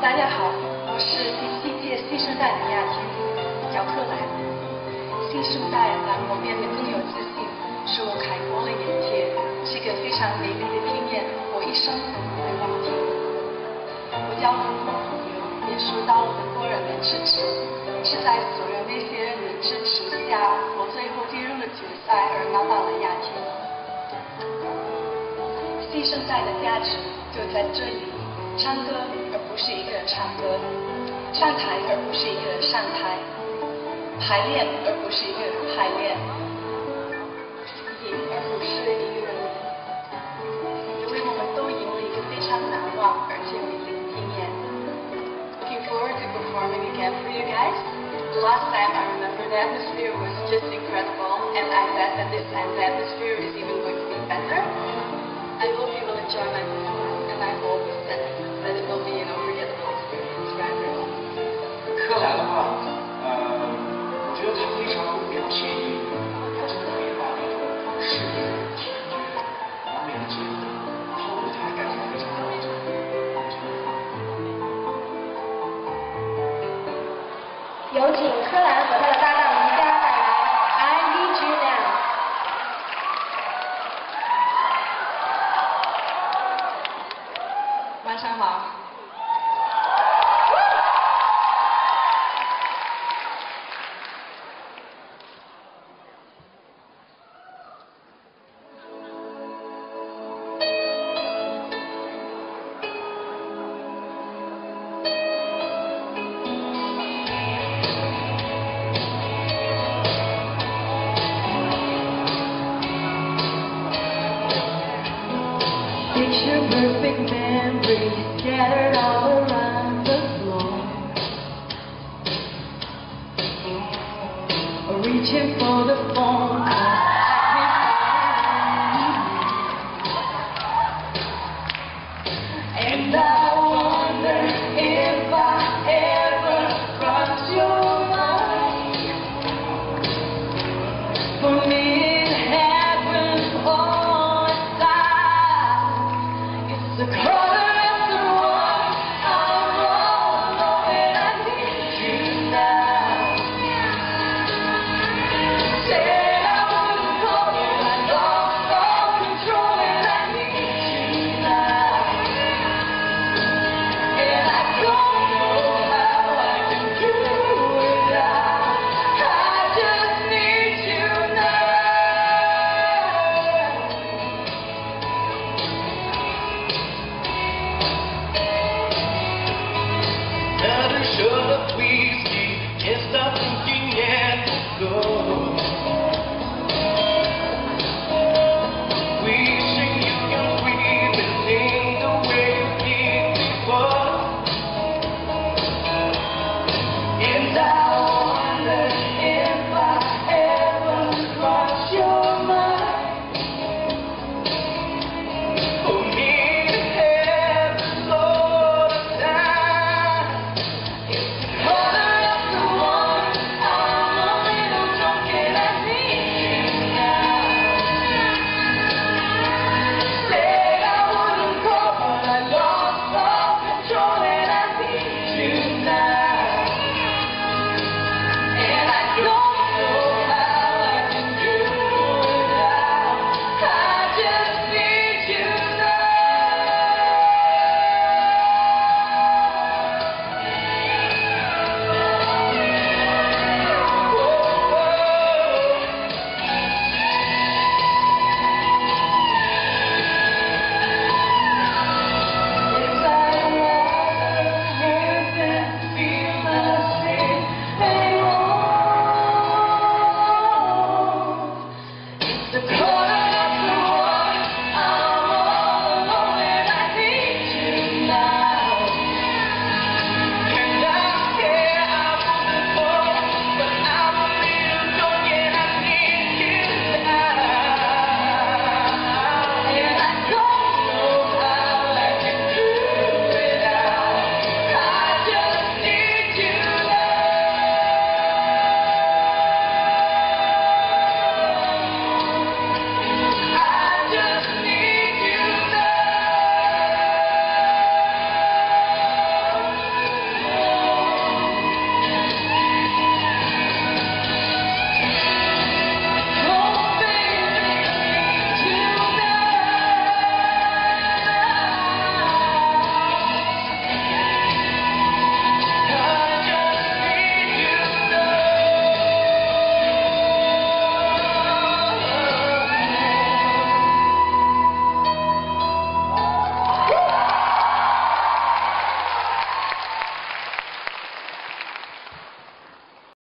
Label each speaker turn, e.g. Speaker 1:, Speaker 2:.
Speaker 1: 大家好我是第七届新生代。的亚婷我叫克莱新生代让我变得更有自信使我开阔了眼界是个非常美丽的体验我一生都不会忘记我交很多朋友也受到很多人的支持是在所有那些人的支持下我最后进入了决赛而拿到了亚军新生代的价值就在这里唱歌不是一个人唱歌，上台而不是一个人上台。排练而不是一个人排练，赢而不是一个人赢，因为我们都赢了一个非常难忘而且美丽的经验。Looking forward to performing again for you guys. The last time I remember the atmosphere was just incredible, and I bet that this time the atmosphere is even going to be better. I hope you will enjoy my
Speaker 2: 有请柯蓝和他的搭档宜家带来《I Need You Now》。
Speaker 1: 晚上好。